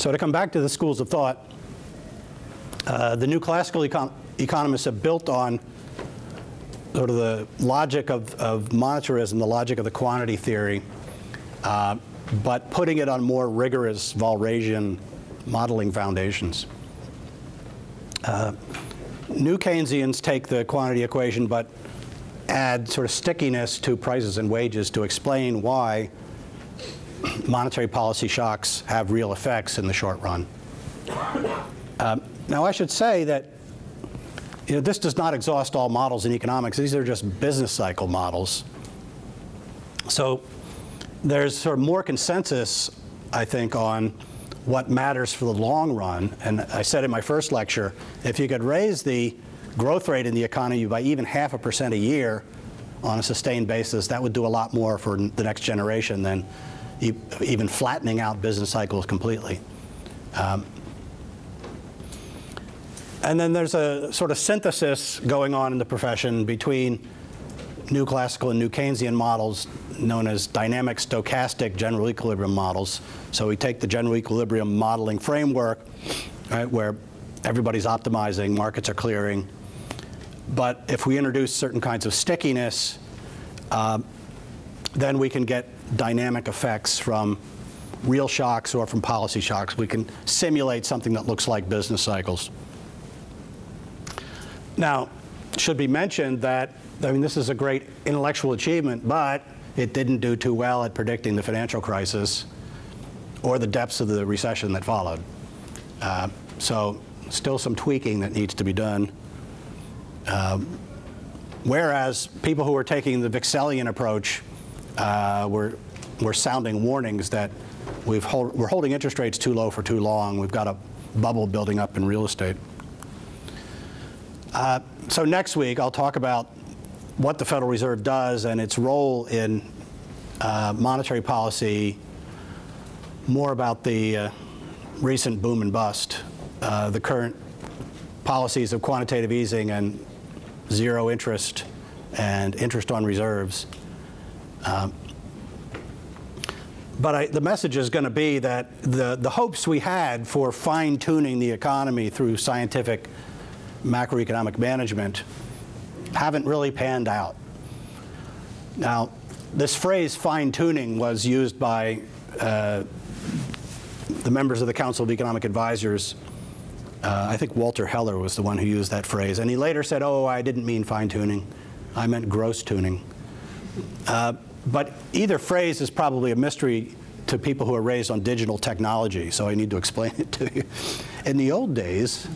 So to come back to the schools of thought, uh, the new classical econ economists have built on sort of the logic of, of monetarism, the logic of the quantity theory, uh, but putting it on more rigorous Walrasian modeling foundations. Uh, new Keynesians take the quantity equation but add sort of stickiness to prices and wages to explain why monetary policy shocks have real effects in the short run. Um, now, I should say that you know, this does not exhaust all models in economics. These are just business cycle models. So there's sort of more consensus, I think, on what matters for the long run. And I said in my first lecture, if you could raise the growth rate in the economy by even half a percent a year on a sustained basis, that would do a lot more for the next generation than even flattening out business cycles completely. Um, and then there's a sort of synthesis going on in the profession between new classical and new Keynesian models known as dynamic stochastic general equilibrium models. So we take the general equilibrium modeling framework, right, where everybody's optimizing, markets are clearing. But if we introduce certain kinds of stickiness, uh, then we can get dynamic effects from real shocks or from policy shocks. We can simulate something that looks like business cycles. Now, should be mentioned that, I mean, this is a great intellectual achievement, but it didn't do too well at predicting the financial crisis or the depths of the recession that followed. Uh, so still some tweaking that needs to be done. Um, whereas people who are taking the Wicksellian approach uh, were, were sounding warnings that we've hold, we're holding interest rates too low for too long. We've got a bubble building up in real estate. Uh, so next week I'll talk about what the Federal Reserve does and its role in uh, monetary policy, more about the uh, recent boom and bust, uh, the current policies of quantitative easing and zero interest and interest on reserves. Um, but I, the message is going to be that the, the hopes we had for fine-tuning the economy through scientific macroeconomic management haven't really panned out. Now, this phrase fine-tuning was used by uh, the members of the Council of Economic Advisors. Uh, I think Walter Heller was the one who used that phrase. And he later said, oh, I didn't mean fine-tuning. I meant gross tuning. Uh, but either phrase is probably a mystery to people who are raised on digital technology, so I need to explain it to you. In the old days,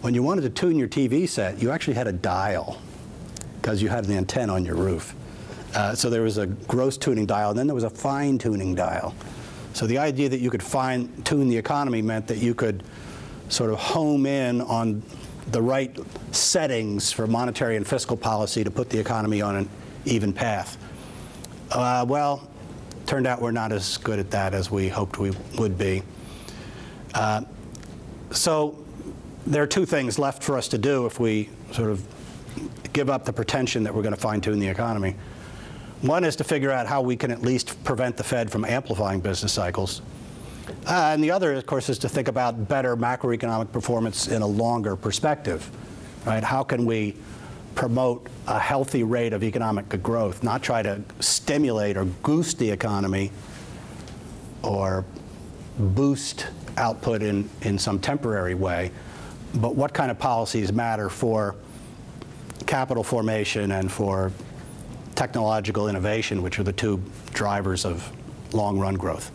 when you wanted to tune your TV set, you actually had a dial because you had an antenna on your roof. Uh, so there was a gross tuning dial, and then there was a fine tuning dial. So the idea that you could fine tune the economy meant that you could sort of home in on the right settings for monetary and fiscal policy to put the economy on an even path. Uh, well, turned out we're not as good at that as we hoped we would be. Uh, so there are two things left for us to do if we sort of give up the pretension that we're going to fine-tune the economy. One is to figure out how we can at least prevent the Fed from amplifying business cycles. Uh, and the other, of course, is to think about better macroeconomic performance in a longer perspective. Right? How can we promote a healthy rate of economic growth, not try to stimulate or goose the economy or boost output in, in some temporary way, but what kind of policies matter for capital formation and for technological innovation, which are the two drivers of long-run growth.